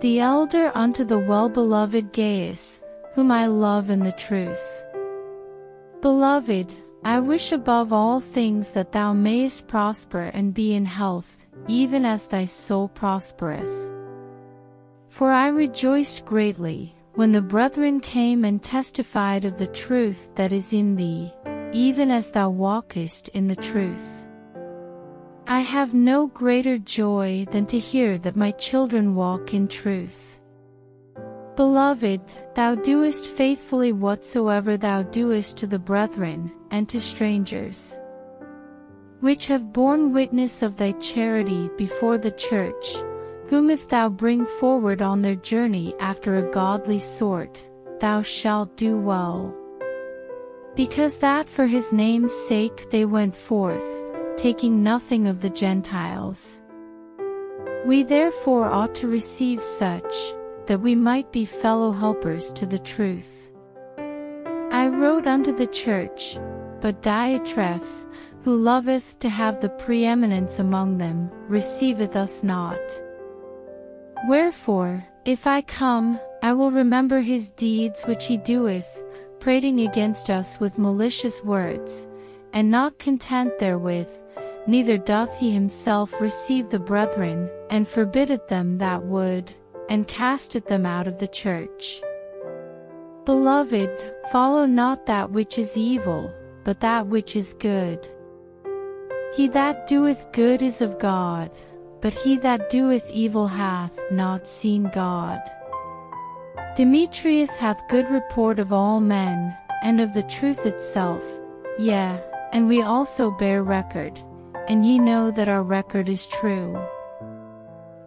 the elder unto the well-beloved Gaius, whom I love in the truth. Beloved, I wish above all things that thou mayest prosper and be in health, even as thy soul prospereth. For I rejoiced greatly, when the brethren came and testified of the truth that is in thee, even as thou walkest in the truth. I have no greater joy than to hear that my children walk in truth. Beloved, thou doest faithfully whatsoever thou doest to the brethren, and to strangers, which have borne witness of thy charity before the church, whom if thou bring forward on their journey after a godly sort, thou shalt do well. Because that for his name's sake they went forth, taking nothing of the Gentiles. We therefore ought to receive such, that we might be fellow helpers to the truth. I wrote unto the church, but Diotrephes, who loveth to have the preeminence among them, receiveth us not. Wherefore, if I come, I will remember his deeds which he doeth, prating against us with malicious words, and not content therewith, neither doth he himself receive the brethren, and forbiddeth them that would, and casteth them out of the church. Beloved, follow not that which is evil, but that which is good. He that doeth good is of God, but he that doeth evil hath not seen God. Demetrius hath good report of all men, and of the truth itself, yea, and we also bear record, and ye know that our record is true.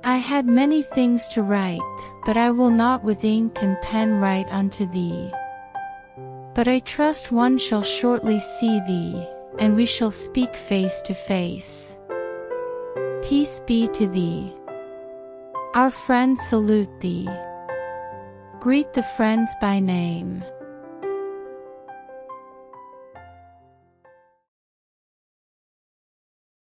I had many things to write, but I will not with ink and pen write unto thee. But I trust one shall shortly see thee, and we shall speak face to face. Peace be to thee. Our friends salute thee. Greet the friends by name.